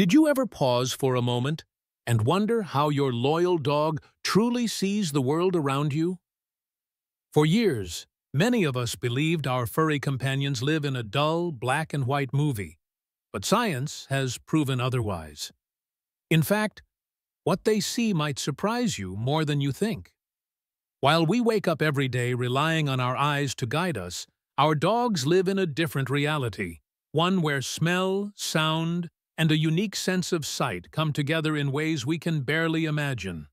Did you ever pause for a moment and wonder how your loyal dog truly sees the world around you? For years, many of us believed our furry companions live in a dull, black and white movie, but science has proven otherwise. In fact, what they see might surprise you more than you think. While we wake up every day relying on our eyes to guide us, our dogs live in a different reality, one where smell, sound, and a unique sense of sight come together in ways we can barely imagine.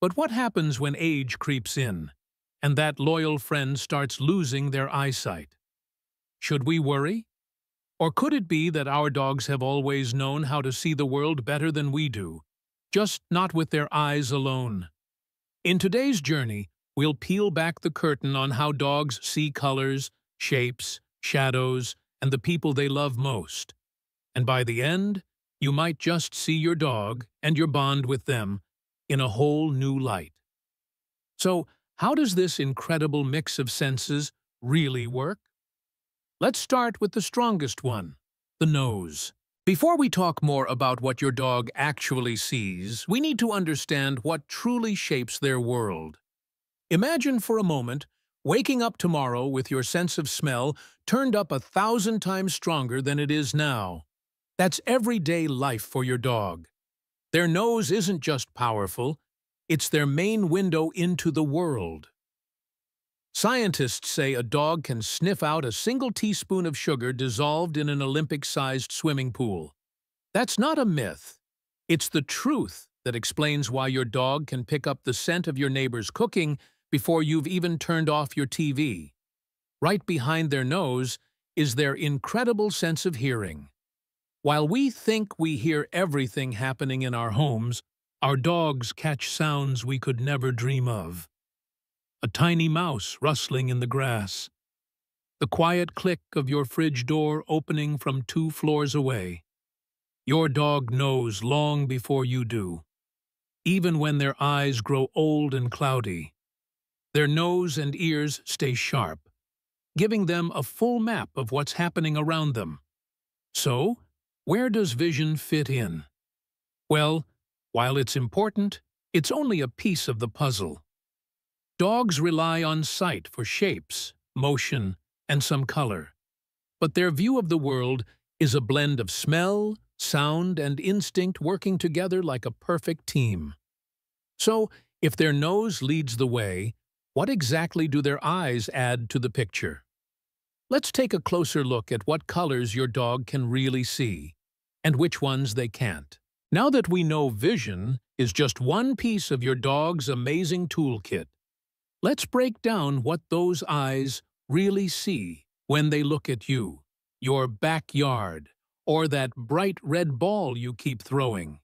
But what happens when age creeps in, and that loyal friend starts losing their eyesight? Should we worry? Or could it be that our dogs have always known how to see the world better than we do, just not with their eyes alone? In today's journey, we'll peel back the curtain on how dogs see colors, shapes, shadows, and the people they love most. And by the end, you might just see your dog and your bond with them in a whole new light. So, how does this incredible mix of senses really work? Let's start with the strongest one, the nose. Before we talk more about what your dog actually sees, we need to understand what truly shapes their world. Imagine for a moment waking up tomorrow with your sense of smell turned up a thousand times stronger than it is now. That's everyday life for your dog. Their nose isn't just powerful, it's their main window into the world. Scientists say a dog can sniff out a single teaspoon of sugar dissolved in an Olympic-sized swimming pool. That's not a myth. It's the truth that explains why your dog can pick up the scent of your neighbor's cooking before you've even turned off your TV. Right behind their nose is their incredible sense of hearing. While we think we hear everything happening in our homes, our dogs catch sounds we could never dream of a tiny mouse rustling in the grass, the quiet click of your fridge door opening from two floors away. Your dog knows long before you do, even when their eyes grow old and cloudy. Their nose and ears stay sharp, giving them a full map of what's happening around them. So, where does vision fit in? Well, while it's important, it's only a piece of the puzzle. Dogs rely on sight for shapes, motion, and some color. But their view of the world is a blend of smell, sound, and instinct working together like a perfect team. So, if their nose leads the way, what exactly do their eyes add to the picture? Let's take a closer look at what colors your dog can really see, and which ones they can't. Now that we know vision is just one piece of your dog's amazing toolkit, Let's break down what those eyes really see when they look at you, your backyard, or that bright red ball you keep throwing.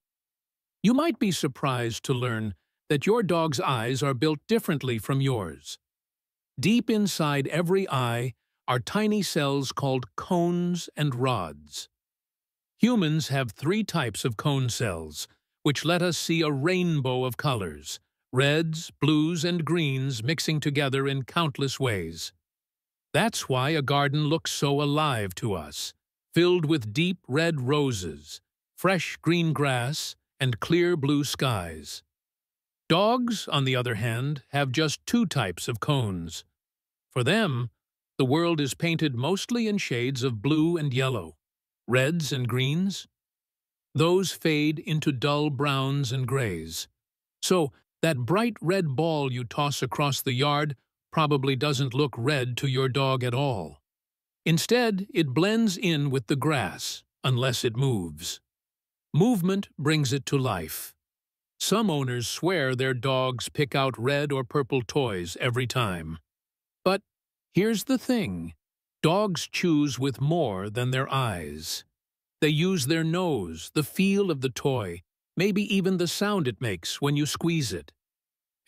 You might be surprised to learn that your dog's eyes are built differently from yours. Deep inside every eye are tiny cells called cones and rods. Humans have three types of cone cells, which let us see a rainbow of colors, reds, blues, and greens mixing together in countless ways. That's why a garden looks so alive to us, filled with deep red roses, fresh green grass, and clear blue skies. Dogs, on the other hand, have just two types of cones. For them, the world is painted mostly in shades of blue and yellow, reds and greens. Those fade into dull browns and grays. So that bright red ball you toss across the yard probably doesn't look red to your dog at all. Instead, it blends in with the grass, unless it moves. Movement brings it to life. Some owners swear their dogs pick out red or purple toys every time. But here's the thing. Dogs choose with more than their eyes. They use their nose, the feel of the toy, maybe even the sound it makes when you squeeze it.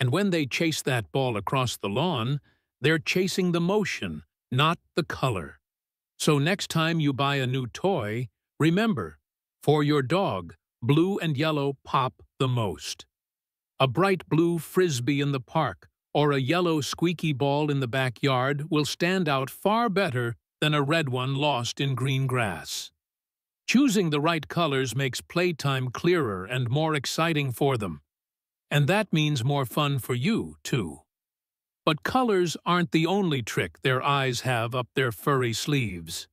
And when they chase that ball across the lawn, they're chasing the motion, not the color. So next time you buy a new toy, remember, for your dog, blue and yellow pop the most. A bright blue frisbee in the park or a yellow squeaky ball in the backyard will stand out far better than a red one lost in green grass. Choosing the right colors makes playtime clearer and more exciting for them. And that means more fun for you, too. But colors aren't the only trick their eyes have up their furry sleeves.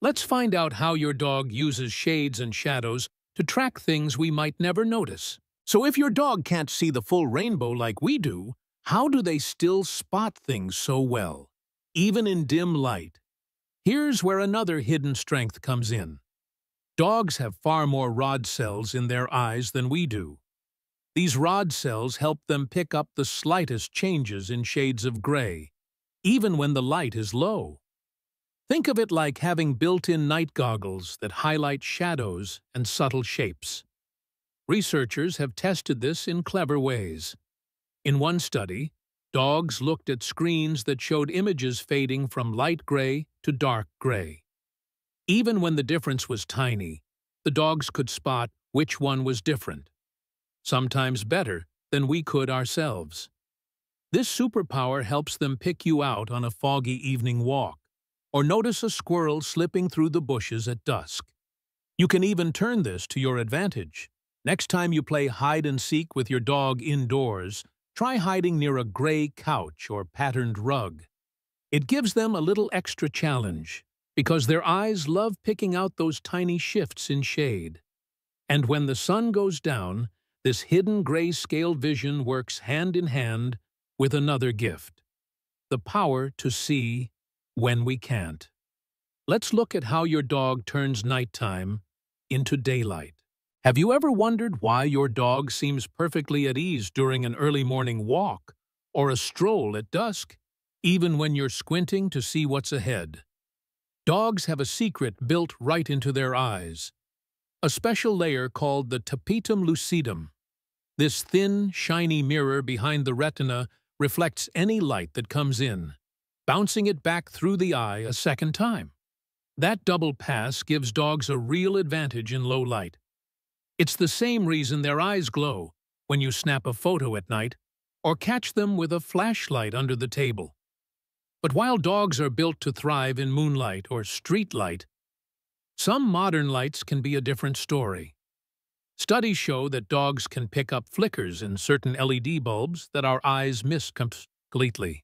Let's find out how your dog uses shades and shadows to track things we might never notice. So if your dog can't see the full rainbow like we do, how do they still spot things so well, even in dim light? Here's where another hidden strength comes in. Dogs have far more rod cells in their eyes than we do. These rod cells help them pick up the slightest changes in shades of gray, even when the light is low. Think of it like having built-in night goggles that highlight shadows and subtle shapes. Researchers have tested this in clever ways. In one study, dogs looked at screens that showed images fading from light gray to dark gray. Even when the difference was tiny, the dogs could spot which one was different, sometimes better than we could ourselves. This superpower helps them pick you out on a foggy evening walk, or notice a squirrel slipping through the bushes at dusk. You can even turn this to your advantage. Next time you play hide and seek with your dog indoors, Try hiding near a gray couch or patterned rug. It gives them a little extra challenge, because their eyes love picking out those tiny shifts in shade. And when the sun goes down, this hidden gray-scale vision works hand in hand with another gift, the power to see when we can't. Let's look at how your dog turns nighttime into daylight. Have you ever wondered why your dog seems perfectly at ease during an early morning walk or a stroll at dusk, even when you're squinting to see what's ahead? Dogs have a secret built right into their eyes, a special layer called the tapetum lucidum. This thin, shiny mirror behind the retina reflects any light that comes in, bouncing it back through the eye a second time. That double pass gives dogs a real advantage in low light. It's the same reason their eyes glow when you snap a photo at night or catch them with a flashlight under the table. But while dogs are built to thrive in moonlight or street light, some modern lights can be a different story. Studies show that dogs can pick up flickers in certain LED bulbs that our eyes miss completely.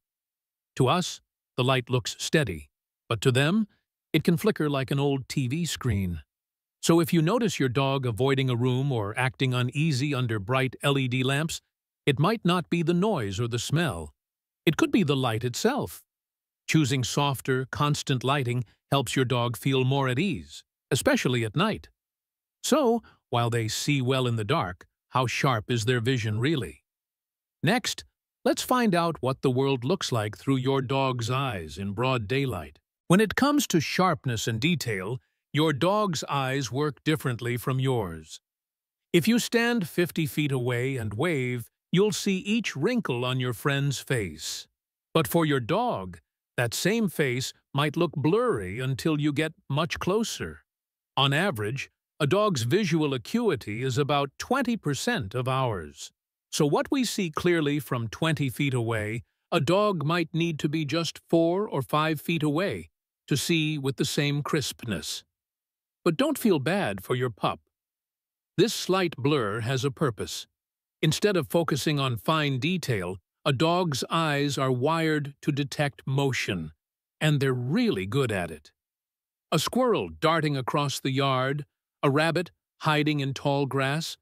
To us, the light looks steady, but to them, it can flicker like an old TV screen. So if you notice your dog avoiding a room or acting uneasy under bright LED lamps, it might not be the noise or the smell. It could be the light itself. Choosing softer, constant lighting helps your dog feel more at ease, especially at night. So, while they see well in the dark, how sharp is their vision really? Next, let's find out what the world looks like through your dog's eyes in broad daylight. When it comes to sharpness and detail, your dog's eyes work differently from yours. If you stand 50 feet away and wave, you'll see each wrinkle on your friend's face. But for your dog, that same face might look blurry until you get much closer. On average, a dog's visual acuity is about 20% of ours. So what we see clearly from 20 feet away, a dog might need to be just 4 or 5 feet away to see with the same crispness. But don't feel bad for your pup. This slight blur has a purpose. Instead of focusing on fine detail, a dog's eyes are wired to detect motion, and they're really good at it. A squirrel darting across the yard, a rabbit hiding in tall grass,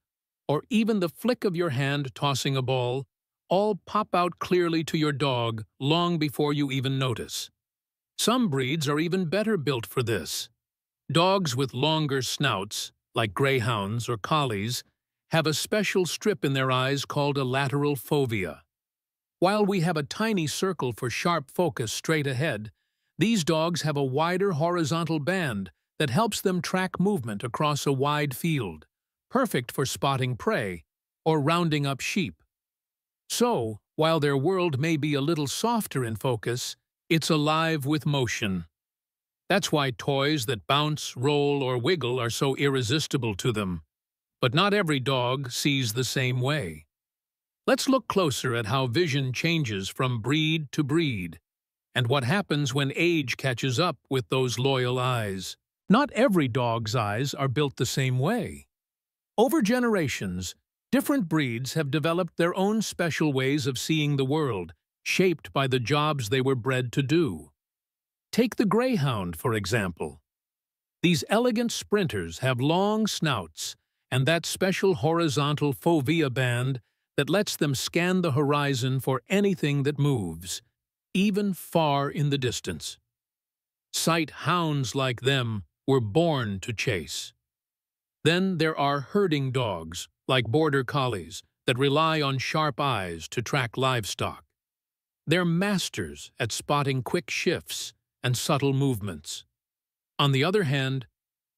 or even the flick of your hand tossing a ball, all pop out clearly to your dog long before you even notice. Some breeds are even better built for this. Dogs with longer snouts, like greyhounds or collies, have a special strip in their eyes called a lateral fovea. While we have a tiny circle for sharp focus straight ahead, these dogs have a wider horizontal band that helps them track movement across a wide field, perfect for spotting prey or rounding up sheep. So, while their world may be a little softer in focus, it's alive with motion. That's why toys that bounce, roll, or wiggle are so irresistible to them. But not every dog sees the same way. Let's look closer at how vision changes from breed to breed, and what happens when age catches up with those loyal eyes. Not every dog's eyes are built the same way. Over generations, different breeds have developed their own special ways of seeing the world, shaped by the jobs they were bred to do. Take the greyhound, for example. These elegant sprinters have long snouts and that special horizontal fovea band that lets them scan the horizon for anything that moves, even far in the distance. Sight hounds like them were born to chase. Then there are herding dogs, like border collies, that rely on sharp eyes to track livestock. They're masters at spotting quick shifts and subtle movements. On the other hand,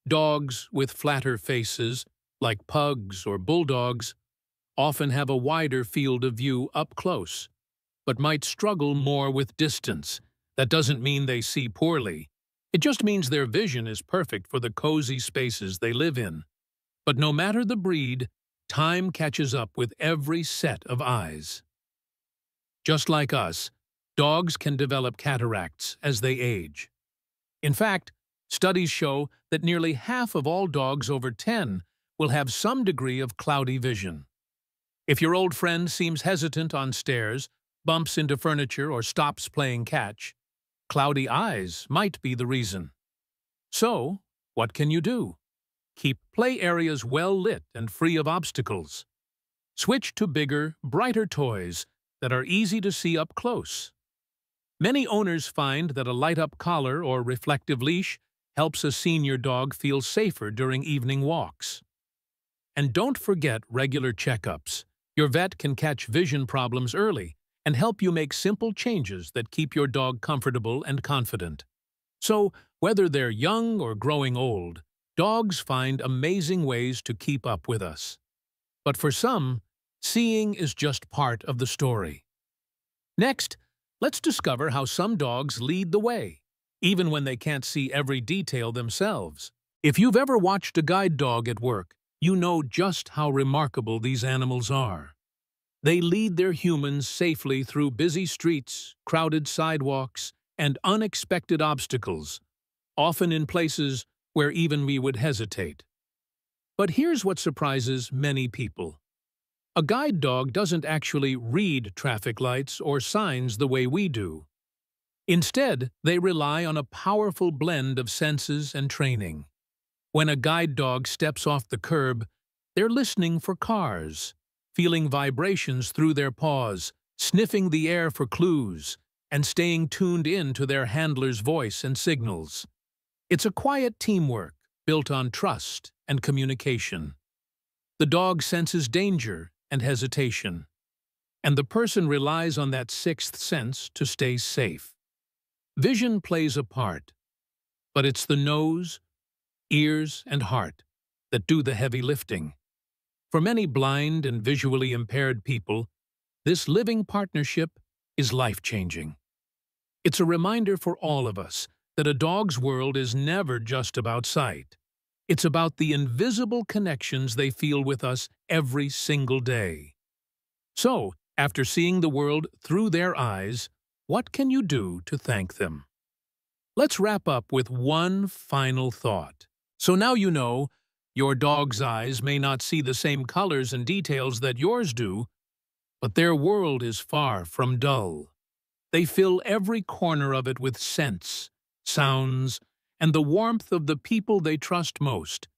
dogs with flatter faces, like pugs or bulldogs, often have a wider field of view up close, but might struggle more with distance. That doesn't mean they see poorly. It just means their vision is perfect for the cozy spaces they live in. But no matter the breed, time catches up with every set of eyes. Just like us, dogs can develop cataracts as they age. In fact, studies show that nearly half of all dogs over 10 will have some degree of cloudy vision. If your old friend seems hesitant on stairs, bumps into furniture, or stops playing catch, cloudy eyes might be the reason. So, what can you do? Keep play areas well lit and free of obstacles. Switch to bigger, brighter toys that are easy to see up close. Many owners find that a light-up collar or reflective leash helps a senior dog feel safer during evening walks. And don't forget regular checkups. Your vet can catch vision problems early and help you make simple changes that keep your dog comfortable and confident. So, whether they're young or growing old, dogs find amazing ways to keep up with us. But for some, seeing is just part of the story. Next, let's discover how some dogs lead the way, even when they can't see every detail themselves. If you've ever watched a guide dog at work, you know just how remarkable these animals are. They lead their humans safely through busy streets, crowded sidewalks, and unexpected obstacles, often in places where even we would hesitate. But here's what surprises many people. A guide dog doesn't actually read traffic lights or signs the way we do. Instead, they rely on a powerful blend of senses and training. When a guide dog steps off the curb, they're listening for cars, feeling vibrations through their paws, sniffing the air for clues, and staying tuned in to their handler's voice and signals. It's a quiet teamwork built on trust and communication. The dog senses danger and hesitation, and the person relies on that sixth sense to stay safe. Vision plays a part, but it's the nose, ears, and heart that do the heavy lifting. For many blind and visually impaired people, this living partnership is life-changing. It's a reminder for all of us that a dog's world is never just about sight. It's about the invisible connections they feel with us every single day. So, after seeing the world through their eyes, what can you do to thank them? Let's wrap up with one final thought. So now you know your dog's eyes may not see the same colors and details that yours do, but their world is far from dull. They fill every corner of it with scents, sounds, and the warmth of the people they trust most.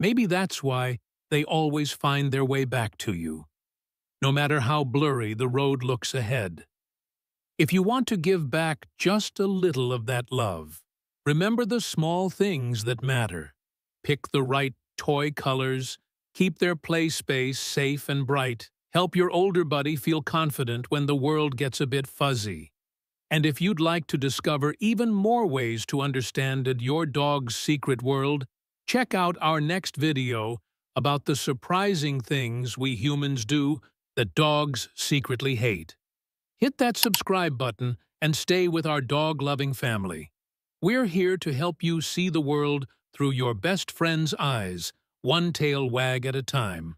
Maybe that's why they always find their way back to you, no matter how blurry the road looks ahead. If you want to give back just a little of that love, Remember the small things that matter. Pick the right toy colors, keep their play space safe and bright, help your older buddy feel confident when the world gets a bit fuzzy. And if you'd like to discover even more ways to understand your dog's secret world, check out our next video about the surprising things we humans do that dogs secretly hate. Hit that subscribe button and stay with our dog-loving family. We're here to help you see the world through your best friend's eyes, one tail wag at a time.